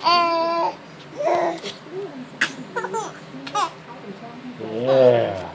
Uh. 哎。